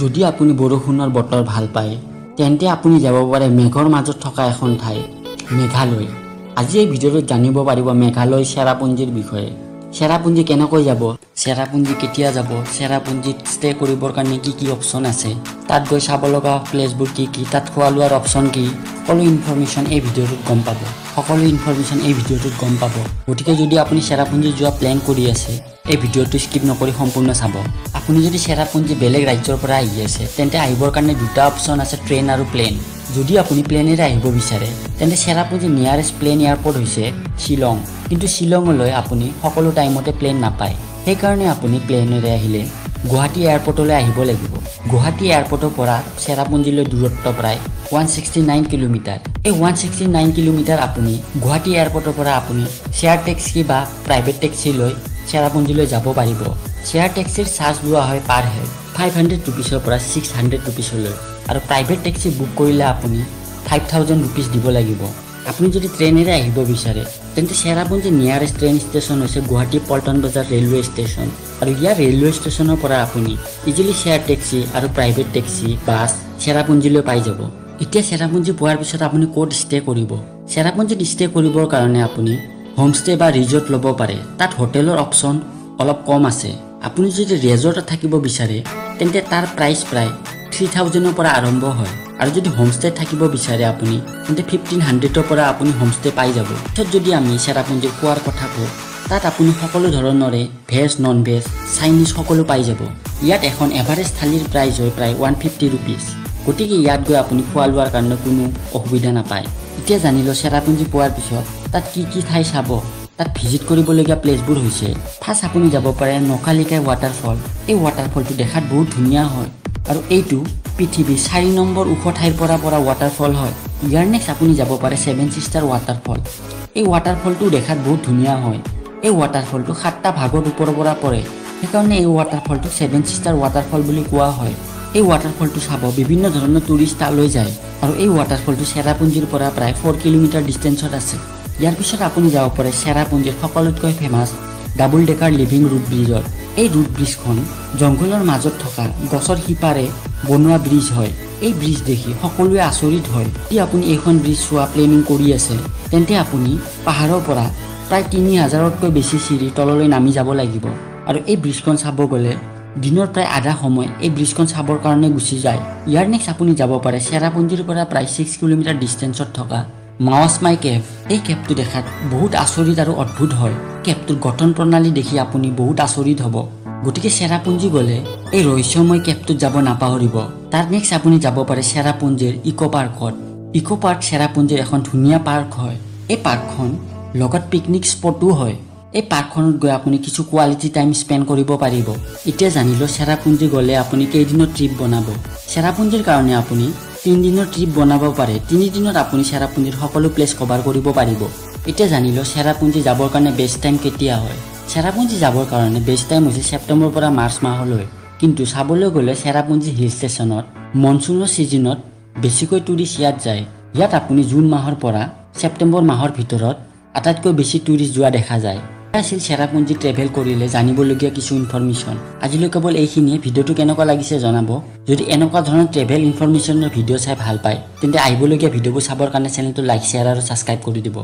যদি আপুনি বৰষুণৰ বতৰ ভাল পায় তেন্তে আপুনি যাব পাৰে মেঘৰ মাজত থকা এখন ঠাই মেঘালয়। আজি এই ভিডিঅ'টোত জানিব পাৰিব মেঘালয় চেৰাপুঞ্জীৰ বিষয়ে। চেৰাপুঞ্জী কেনেকৈ যাব চেৰাপুঞ্জী কেতিয়া যাব চেৰাপুঞ্জীত ষ্টে কৰিবৰ কাৰণে কি কি অপশ্যন আছে তাত গৈ চাব লগা প্লেচবোৰ কি কি তাত খোৱা লোৱাৰ অপশ্যন কি সকলো ইনফৰমেশ্যন এই ভিডিঅ'টোত গম পাব। সকলো ইনফৰমেশ্যন এই ভিডিঅ'টোত গম পাব। গতিকে যদি আপুনি চেৰাপুঞ্জী যোৱা প্লেন কৰি আছে এই ভিডিঅ'টো স্কিপ নকৰি সম্পূৰ্ণ চাব। আপুনি যদি চেৰাপুঞ্জী বেলেগ ৰাজ্যৰ পৰা আহি আছে তেন্তে আহিবৰ কাৰণে দুটা অপশ্যন আছে ট্ৰেইন আৰু প্লেন যদি আপুনি প্লেনেৰে আহিব বিচাৰে তেন্তে চেৰাপুঞ্জী নিয়াৰেষ্ট প্লেন এয়াৰপৰ্ট হৈছে শ্বিলং। কিন্তু শ্বিলঙলৈ আপুনি সকলো টাইমতে প্লেন নাপায়। সেইকাৰণে আপুনি প্লেনেৰে আহিলে গুৱাহাটী এয়াৰপৰ্টলৈ আহিব লাগিব। গুৱাহাটী এয়াৰপৰ্টৰ পৰা চেৰাপুঞ্জীলৈ দূৰত্ব প্ৰায় ওৱান ছিক্সটি নাইন কিলোমিটাৰ। এই ওৱান ছিক্সটি নাইন কিলোমিটাৰ আপুনি গুৱাহাটী এয়াৰপৰ্টৰ পৰা আপুনি শ্বেয়াৰ টেক্সি বা প্ৰাইভেট টেক্সি লৈ চেৰাপুঞ্জীলৈ যাব পাৰিব। শ্বেয়াৰ টেক্সিৰ চাৰ্জ লোৱা হয় পাৰ হেড ফাইভ হাণ্ড্ৰেড ৰুপিছৰ পৰা ছিক্স হাণ্ড্ৰেড ৰুপিছলৈ আৰু প্ৰাইভেট টেক্সি বুক কৰিলে আপুনি ফাইভ থাউজেণ্ড ৰুপিছ দিব লাগিব। আপুনি যদি ট্ৰেইনেৰে আহিব বিচাৰে তেন্তে চেৰাপুঞ্জী নিয়াৰেষ্ট ট্ৰেইন ষ্টেচন হৈছে গুৱাহাটী পল্টন বজাৰ ৰেলৱে ষ্টেচন আৰু ইয়াৰ ৰেলৱে ষ্টেচনৰ পৰা আপুনি ইজিলি শ্বেয়াৰ টেক্সি আৰু প্ৰাইভেট টেক্সি বাছ চেৰাপুঞ্জীলৈ পাই যাব। এতিয়া চেৰাপুঞ্জী পোৱাৰ পিছত আপুনি ক'ত ষ্টে কৰিব? চেৰাপুঞ্জীত ষ্টে কৰিবৰ কাৰণে আপুনি হোমষ্টে বা ৰিজৰ্ট ল'ব পাৰে তাত হোটেলৰ অপশ্যন অলপ কম আছে। আপুনি যদি ৰিজৰ্টত থাকিব বিচাৰে তেন্তে তাৰ প্ৰাইচ প্ৰায় থ্ৰী থাউজেণ্ডৰ পৰা আৰম্ভ হয়। আৰু যদি হোমষ্টে থাকিব বিচাৰে আপুনি তেন্তে ফিফটিন হাণ্ড্ৰেডৰ পৰা আপুনি হোমষ্টে পাই যাব। পিছত যদি আমি চেৰাপুঞ্জীৰ খোৱাৰ কথা কওঁ তাত আপুনি সকলো ধৰণৰে ভেজ নন ভেজ চাইনিজ সকলো পাই যাব। ইয়াত এখন এভাৰেজ থালিৰ প্ৰাইচ হয় প্ৰায় ওৱান ফিফটি ৰুপিজ গতিকে ইয়াত গৈ আপুনি খোৱা লোৱাৰ কাৰণে কোনো অসুবিধা নাপায়। এতিয়া জানি লওঁ চেৰাপুঞ্জী পোৱাৰ পিছত তাত কি কি ঠাই চাব? তাত ভিজিট কৰিবলগীয়া প্লেচবোৰ হৈছে। ফাৰ্ষ্ট আপুনি যাব পাৰে নকালিকাই ৱাটাৰফল এই ৱাটাৰফলটো দেখাত বহুত ধুনীয়া হয়। আৰু এইটো পৃথিৱীৰ চাৰি নম্বৰ ওখ ঠাইৰ পৰা পৰা ৱাটাৰফল হয়। ইয়াৰ নেক্সট আপুনি যাব পাৰে ছেভেন ছিষ্টাৰ ৱাটাৰফল এই ৱাটাৰফলটো দেখাত বহুত ধুনীয়া হয়। এই ৱাটাৰফলটো সাতটা ভাগৰ ওপৰৰ পৰা পৰে। সেইকাৰণে এই ৱাটাৰফলটো ছেভেন ছিষ্টাৰ ৱাটাৰফল বুলি কোৱা হয়। এই ৱাটাৰফলটো চাব বিভিন্ন ধৰণৰ টুৰিষ্ট তালৈ যায়। আৰু এই ৱাটাৰফলটো চেৰাপুঞ্জীৰ পৰা প্ৰায় ফ'ৰ কিলোমিটাৰ ডিষ্টেঞ্চত আছে। ইয়াৰ পিছত আপুনি যাব পাৰে চেৰাপুঞ্জীৰ সকলোতকৈ famous double decker living root ব্ৰিজত এই ৰুট ব্ৰিজখন জংঘলৰ মাজত থকা গছৰ শিপাৰে বনোৱা ব্ৰিজ হয়। এই ব্ৰিজ দেখি সকলোৱে আচৰিত হয় যদি আপুনি এইখন ব্ৰিজ চোৱা প্লেনিং কৰি আছে। তেন্তে আপুনি পাহাৰৰ পৰা প্ৰায় তিনি হাজাৰতকৈ বেছি চিৰি তললৈ নামি যাব লাগিব। আৰু এই ব্ৰিজখন চাব গ'লে দিনৰ প্ৰায় আধা সময় এই ব্ৰিজখন চাবৰ কাৰণে গুচি যায়। ইয়াৰ নেক্সট আপুনি যাব পাৰে চেৰাপুঞ্জীৰ পৰা প্ৰায় ছিক্স কিলোমিটাৰ ডিষ্টেঞ্চত থকা মাৱাছমাই কেভ এই কেভটো দেখাত বহুত আচৰিত আৰু অদ্ভুত হয়। কেভটোৰ গঠন প্ৰণালী দেখি আপুনি বহুত আচৰিত হ'ব। গতিকে চেৰাপুঞ্জী গ'লে এই ৰহস্যময় কেভটোত যাব নাপাহৰিব। তাৰ নেক্সট আপুনি যাব পাৰে চেৰাপুঞ্জীৰ ইক' পাৰ্কত। ইক' পাৰ্ক চেৰাপুঞ্জীৰ এখন ধুনীয়া পাৰ্ক হয়। এই পাৰ্কখন লগত পিকনিক স্পটো হয়। এই পাৰ্কখনত গৈ আপুনি কিছু কোৱালিটি টাইম স্পেণ্ড কৰিব পাৰিব। এতিয়া জানিলোঁ চেৰাপুঞ্জী গ'লে আপুনি কেইদিনৰ ট্ৰিপ বনাব। চেৰাপুঞ্জীৰ কাৰণে আপুনি তিনিদিনৰ ট্ৰিপ বনাব পাৰে। তিনিদিনত আপুনি চেৰাপুঞ্জীৰ সকলো প্লেচ কভাৰ কৰিব পাৰিব। এতিয়া জানিলোঁ চেৰাপুঞ্জী যাবৰ কাৰণে বেষ্ট টাইম কেতিয়া হয়। চেৰাপুঞ্জী যাবৰ কাৰণে বেষ্ট টাইম হৈছে ছেপ্টেম্বৰৰ পৰা মাৰ্চ মাহলৈ। কিন্তু চাবলৈ গ'লে চেৰাপুঞ্জী হিল ষ্টেচনত মনচুনৰ ছিজনত বেছিকৈ টুৰিষ্ট ইয়াত যায়। ইয়াত আপুনি জুন মাহৰ পৰা ছেপ্টেম্বৰ মাহৰ ভিতৰত আটাইতকৈ বেছি টুৰিষ্ট যোৱা দেখা যায়। আছিল চেৰাপুঞ্জী ট্ৰেভেল কৰিলে জানিবলগীয়া কিছু ইনফৰমেশ্যন আজিলৈ কেৱল এইখিনিয়ে। ভিডিঅ'টো কেনেকুৱা লাগিছে জনাব? যদি এনেকুৱা ধৰণৰ ট্ৰেভেল ইনফৰমেশ্যনৰ ভিডিঅ' চাই ভাল পায় তেন্তে আহিবলগীয়া ভিডিঅ'বোৰ চাবৰ কাৰণে চেনেলটো লাইক শ্বেয়াৰ আৰু ছাবস্ক্ৰাইব কৰি দিব।